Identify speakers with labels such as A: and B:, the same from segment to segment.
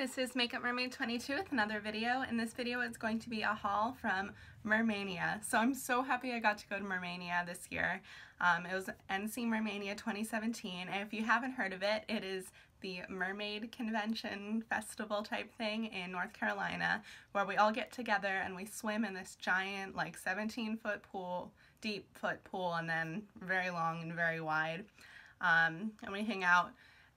A: This is Makeup Mermaid 22 with another video. In this video it's going to be a haul from Mermania. So I'm so happy I got to go to Mermania this year. Um, it was NC Mermania 2017 and if you haven't heard of it, it is the Mermaid Convention Festival type thing in North Carolina where we all get together and we swim in this giant like 17 foot pool, deep foot pool and then very long and very wide. Um, and we hang out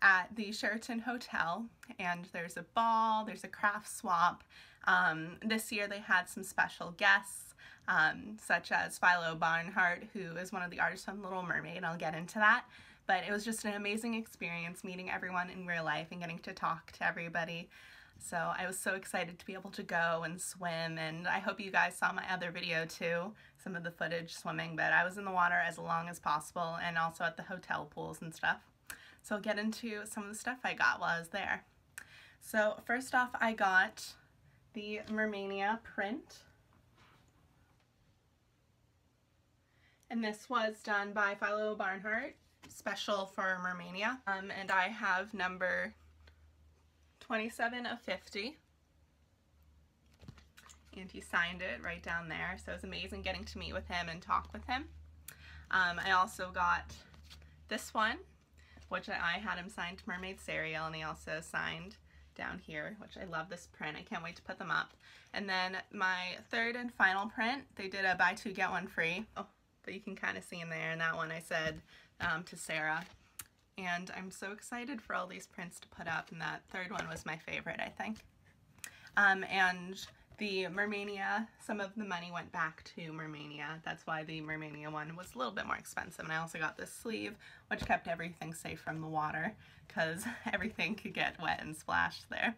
A: at the Sheraton Hotel and there's a ball, there's a craft swap. Um, this year they had some special guests um, such as Philo Barnhart who is one of the artists from Little Mermaid. I'll get into that. But it was just an amazing experience meeting everyone in real life and getting to talk to everybody. So I was so excited to be able to go and swim and I hope you guys saw my other video too, some of the footage swimming, but I was in the water as long as possible and also at the hotel pools and stuff. So I'll get into some of the stuff I got while I was there. So first off, I got the Mermania print. And this was done by Philo Barnhart, special for Mermania. Um, and I have number 27 of 50. And he signed it right down there. So it was amazing getting to meet with him and talk with him. Um, I also got this one which I had him signed to Mermaid Serial, and he also signed down here, which I love this print. I can't wait to put them up. And then my third and final print, they did a buy two, get one free. Oh, but you can kind of see in there, and that one I said um, to Sarah. And I'm so excited for all these prints to put up, and that third one was my favorite, I think. Um, and the Mermania, some of the money went back to Mermania. That's why the Mermania one was a little bit more expensive. And I also got this sleeve, which kept everything safe from the water because everything could get wet and splashed there.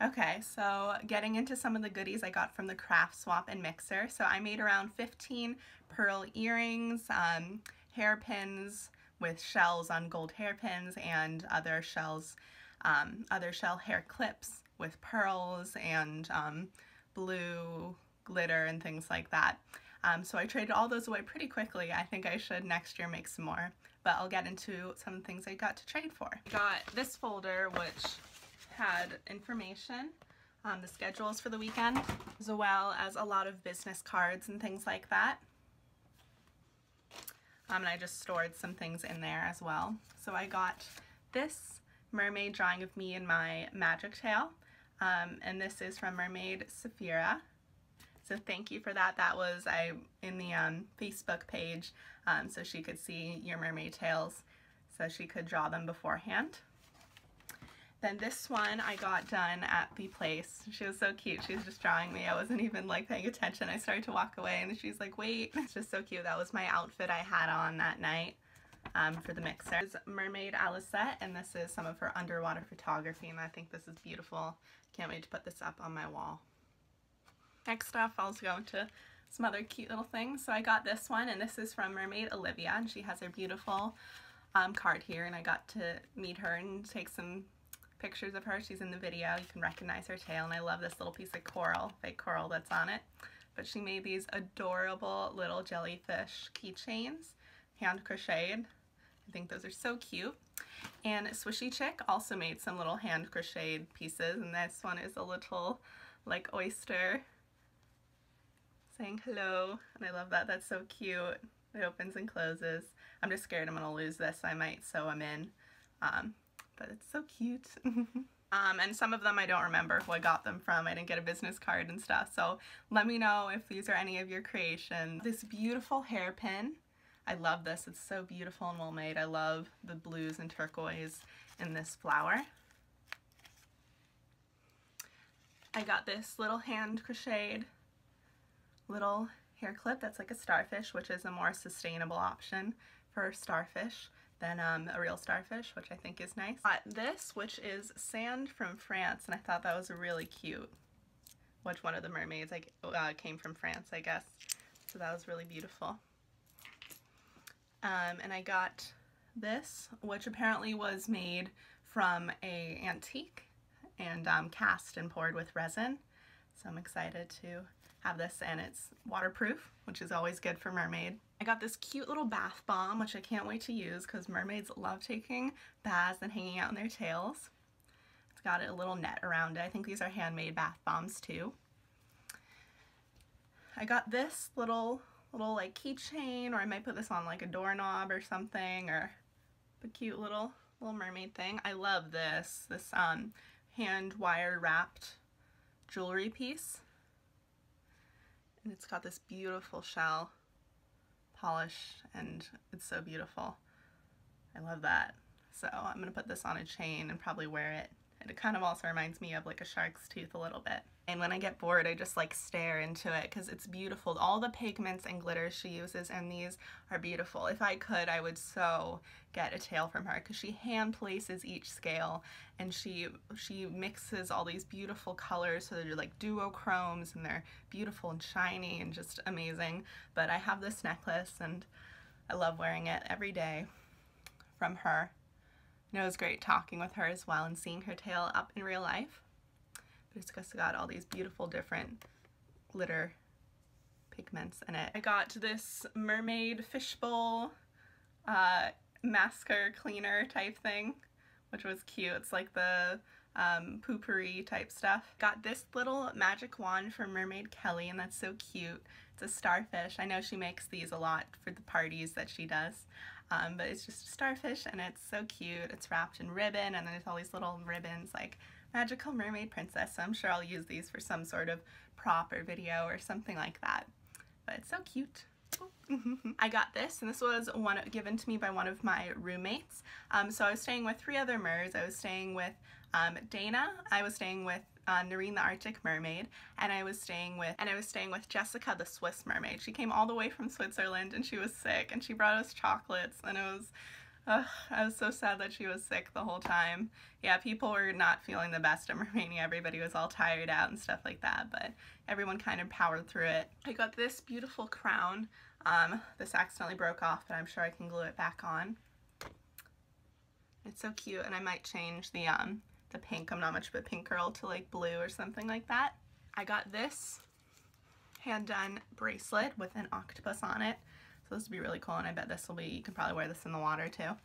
A: Okay, so getting into some of the goodies I got from the Craft Swap and Mixer. So I made around 15 pearl earrings, um, hairpins with shells on gold hairpins and other shells, um, other shell hair clips with pearls and um, blue glitter and things like that. Um, so I traded all those away pretty quickly. I think I should next year make some more, but I'll get into some things I got to trade for. I got this folder which had information on the schedules for the weekend, as well as a lot of business cards and things like that. Um, and I just stored some things in there as well. So I got this mermaid drawing of me and my magic tail. Um, and this is from Mermaid Saphira. So thank you for that. That was I in the um, Facebook page um, so she could see your mermaid tails so she could draw them beforehand. Then this one I got done at the place. She was so cute. She was just drawing me. I wasn't even like paying attention. I started to walk away and she's like, wait. It's just so cute. That was my outfit I had on that night um, for the mixer. This is Mermaid Alicette and this is some of her underwater photography and I think this is beautiful. Can't wait to put this up on my wall. Next up, I'll go into some other cute little things. So I got this one, and this is from Mermaid Olivia, and she has her beautiful um, card here, and I got to meet her and take some pictures of her. She's in the video. You can recognize her tail, and I love this little piece of coral, fake coral that's on it. But she made these adorable little jellyfish keychains, hand crocheted. I think those are so cute. And Swishy Chick also made some little hand crocheted pieces and this one is a little like oyster saying hello and I love that. That's so cute. It opens and closes. I'm just scared I'm going to lose this. I might sew them in. Um, but it's so cute. um, and some of them I don't remember who I got them from. I didn't get a business card and stuff. So let me know if these are any of your creations. This beautiful hairpin I love this. It's so beautiful and well made. I love the blues and turquoise in this flower. I got this little hand crocheted little hair clip that's like a starfish, which is a more sustainable option for starfish than um, a real starfish, which I think is nice. Got this, which is sand from France, and I thought that was really cute. Which one of the mermaids like uh, came from France, I guess. So that was really beautiful. Um, and I got this, which apparently was made from a antique and um, cast and poured with resin. So I'm excited to have this and it's waterproof, which is always good for mermaid. I got this cute little bath bomb, which I can't wait to use because mermaids love taking baths and hanging out in their tails. It's got a little net around it. I think these are handmade bath bombs too. I got this little little like keychain or I might put this on like a doorknob or something or a cute little little mermaid thing. I love this, this um, hand wire wrapped jewelry piece. And it's got this beautiful shell polish and it's so beautiful. I love that. So I'm gonna put this on a chain and probably wear it. It kind of also reminds me of like a shark's tooth a little bit. And when I get bored, I just like stare into it because it's beautiful. All the pigments and glitters she uses and these are beautiful. If I could, I would so get a tail from her because she hand places each scale and she she mixes all these beautiful colors so they're like duochromes and they're beautiful and shiny and just amazing. But I have this necklace and I love wearing it every day from her. And it was great talking with her as well and seeing her tail up in real life. But it's just got all these beautiful different glitter pigments in it. I got this mermaid fishbowl uh, masker cleaner type thing, which was cute. It's like the um, poopery type stuff. Got this little magic wand from Mermaid Kelly and that's so cute. It's a starfish. I know she makes these a lot for the parties that she does. Um, but it's just a starfish and it's so cute. It's wrapped in ribbon and then there's all these little ribbons like Magical Mermaid Princess. So I'm sure I'll use these for some sort of prop or video or something like that. But it's so cute. I got this, and this was one given to me by one of my roommates. Um, so I was staying with three other mers. I was staying with um, Dana. I was staying with uh, Noreen the Arctic Mermaid, and I was staying with and I was staying with Jessica the Swiss Mermaid. She came all the way from Switzerland, and she was sick, and she brought us chocolates, and it was. I was so sad that she was sick the whole time. Yeah, people were not feeling the best at Mermania. Everybody was all tired out and stuff like that, but everyone kind of powered through it. I got this beautiful crown. Um, this accidentally broke off, but I'm sure I can glue it back on. It's so cute, and I might change the um, the pink. I'm not much of a pink girl to like blue or something like that. I got this hand done bracelet with an octopus on it. So this would be really cool and I bet this will be, you can probably wear this in the water too.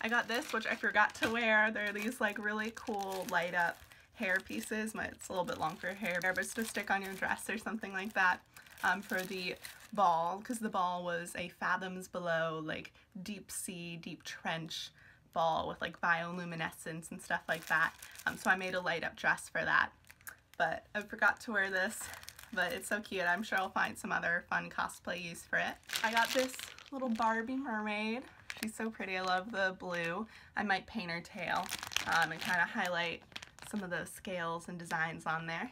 A: I got this, which I forgot to wear. They're these like really cool light up hair pieces. My, it's a little bit long for hair, but it's to stick on your dress or something like that um, for the ball because the ball was a fathoms below like deep sea, deep trench ball with like bioluminescence and stuff like that. Um, so I made a light up dress for that. But I forgot to wear this, but it's so cute. I'm sure I'll find some other fun cosplay use for it. I got this little Barbie mermaid. She's so pretty. I love the blue. I might paint her tail um, and kind of highlight some of the scales and designs on there.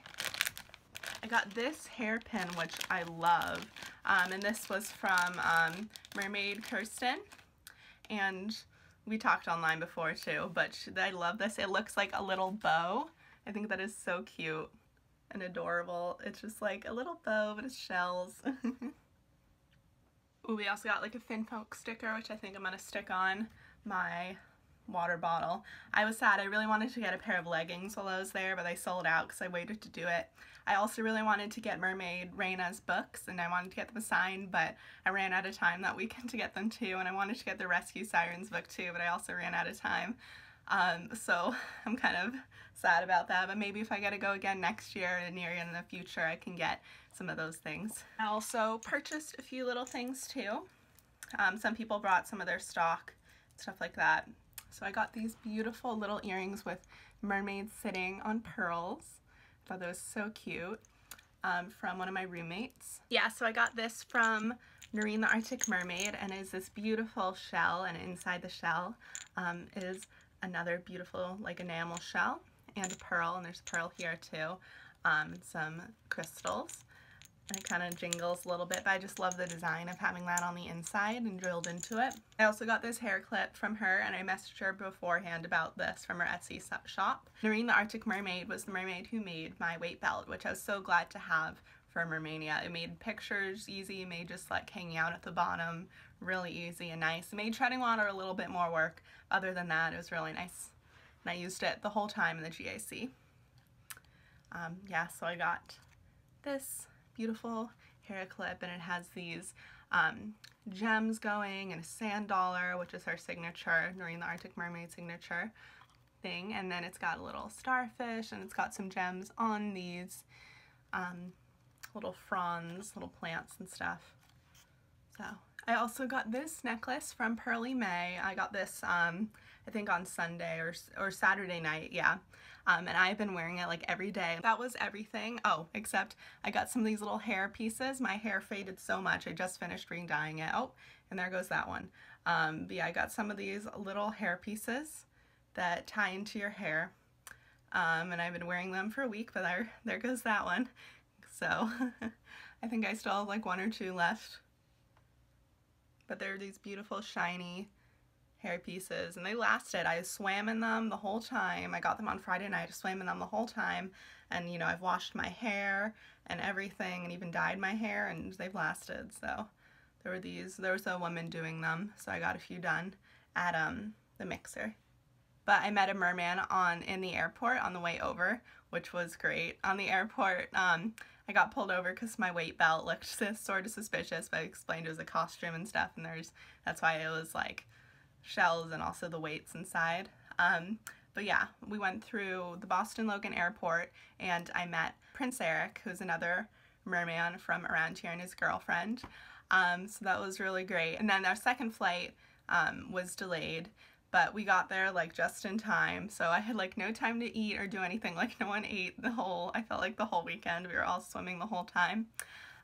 A: I got this hairpin, which I love. Um, and this was from um, Mermaid Kirsten. And we talked online before too, but I love this. It looks like a little bow. I think that is so cute and adorable. It's just like a little bow, but it's shells. Ooh, we also got like a Finfolk sticker, which I think I'm gonna stick on my water bottle. I was sad. I really wanted to get a pair of leggings while I was there, but they sold out because I waited to do it. I also really wanted to get Mermaid Reina's books, and I wanted to get them signed, but I ran out of time that weekend to get them too, and I wanted to get the Rescue Sirens book too, but I also ran out of time. Um, so I'm kind of sad about that, but maybe if I get to go again next year and near in the future, I can get some of those things. I also purchased a few little things too. Um, some people brought some of their stock, stuff like that. So I got these beautiful little earrings with mermaids sitting on pearls. I thought that was so cute um, from one of my roommates. Yeah, so I got this from Noreen the Arctic Mermaid and is this beautiful shell and inside the shell um, is another beautiful like enamel shell and a pearl and there's a pearl here too um, some crystals it kind of jingles a little bit, but I just love the design of having that on the inside and drilled into it. I also got this hair clip from her, and I messaged her beforehand about this from her Etsy shop. Noreen the Arctic Mermaid was the mermaid who made my weight belt, which I was so glad to have from Mermania. It made pictures easy, it made just like hanging out at the bottom really easy and nice. It made treading water a little bit more work. Other than that, it was really nice. And I used it the whole time in the GAC. Um, yeah, so I got this beautiful hair clip and it has these um, gems going and a sand dollar, which is her signature, Noreen the Arctic Mermaid signature. Thing and then it's got a little starfish and it's got some gems on these um, little fronds, little plants and stuff. So I also got this necklace from Pearly May. I got this um, I think on Sunday or, or Saturday night, yeah. Um, and I've been wearing it like every day. That was everything. Oh, except I got some of these little hair pieces. My hair faded so much. I just finished ring dyeing it. Oh, and there goes that one. Um, but yeah, I got some of these little hair pieces that tie into your hair. Um, and I've been wearing them for a week, but there, there goes that one. So I think I still have like one or two left. But they're these beautiful shiny hair pieces and they lasted. I swam in them the whole time. I got them on Friday night. Swam in them the whole time and you know I've washed my hair and everything and even dyed my hair and they've lasted. So there were these, there was a woman doing them so I got a few done at um, the mixer. But I met a merman on in the airport on the way over which was great. On the airport um, I got pulled over because my weight belt looked sort of suspicious but I explained it was a costume and stuff and there's that's why it was like shells and also the weights inside. Um, but yeah, we went through the Boston Logan Airport and I met Prince Eric, who's another merman from around here and his girlfriend. Um, so that was really great. And then our second flight um, was delayed, but we got there like just in time. So I had like no time to eat or do anything. Like no one ate the whole, I felt like the whole weekend. We were all swimming the whole time.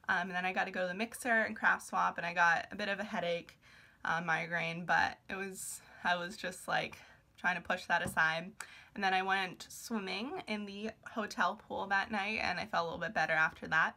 A: Um, and then I got to go to the mixer and craft swap and I got a bit of a headache uh, migraine, but it was, I was just like trying to push that aside. And then I went swimming in the hotel pool that night and I felt a little bit better after that.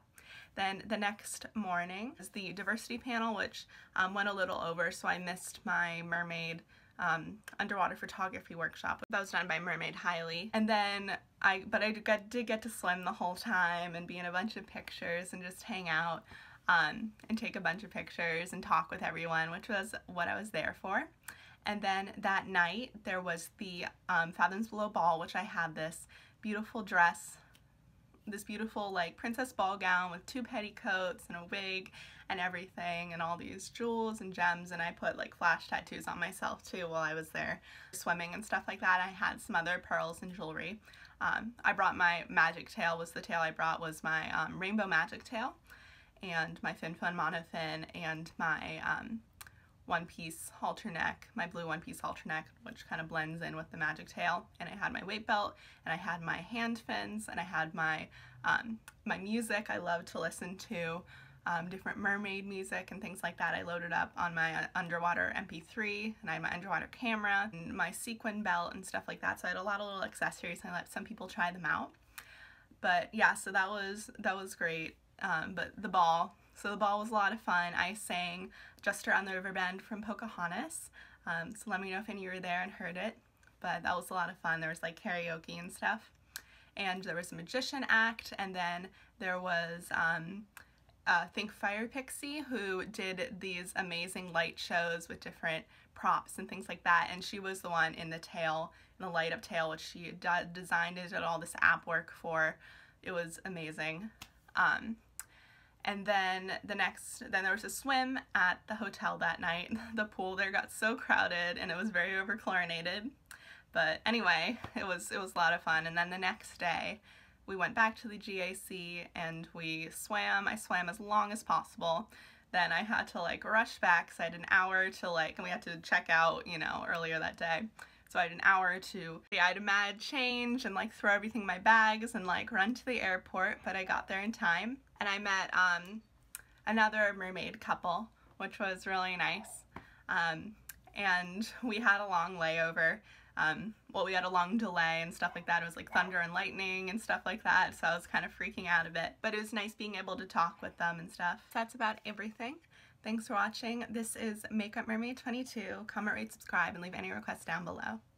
A: Then the next morning is the diversity panel, which um, went a little over, so I missed my mermaid um, underwater photography workshop. That was done by Mermaid Hiley. And then I, but I did, did get to swim the whole time and be in a bunch of pictures and just hang out um, and take a bunch of pictures and talk with everyone, which was what I was there for. And then that night there was the um, Fathoms Below Ball, which I had this beautiful dress, this beautiful like princess ball gown with two petticoats and a wig and everything and all these jewels and gems and I put like flash tattoos on myself too while I was there swimming and stuff like that. I had some other pearls and jewelry. Um, I brought my magic tail was the tail I brought was my um, rainbow magic tail and my fin fun monofin and my um, one piece halter neck, my blue one piece halter neck, which kind of blends in with the magic tail. And I had my weight belt and I had my hand fins and I had my, um, my music. I love to listen to um, different mermaid music and things like that. I loaded up on my uh, underwater MP3 and I had my underwater camera and my sequin belt and stuff like that. So I had a lot of little accessories and I let some people try them out. But yeah, so that was, that was great um, but the ball. So the ball was a lot of fun. I sang Just Around the River Bend from Pocahontas. Um, so let me know if any of you were there and heard it. But that was a lot of fun. There was like karaoke and stuff. And there was a magician act, and then there was um, uh, Think Fire Pixie, who did these amazing light shows with different props and things like that. And she was the one in the tail, in the light up tail, which she designed it, did all this app work for. It was amazing. Um, and then the next, then there was a swim at the hotel that night. The pool there got so crowded and it was very overchlorinated. But anyway, it was, it was a lot of fun. And then the next day, we went back to the GAC and we swam. I swam as long as possible. Then I had to like rush back because I had an hour to like, and we had to check out, you know, earlier that day. So I had an hour or to, yeah, I had a mad change and like throw everything in my bags and like run to the airport, but I got there in time and I met um, another mermaid couple, which was really nice. Um, and we had a long layover. Um, well, we had a long delay and stuff like that. It was like thunder and lightning and stuff like that, so I was kind of freaking out a bit. But it was nice being able to talk with them and stuff. That's about everything. Thanks for watching. This is Makeup Mermaid 22. Comment, rate, subscribe, and leave any requests down below.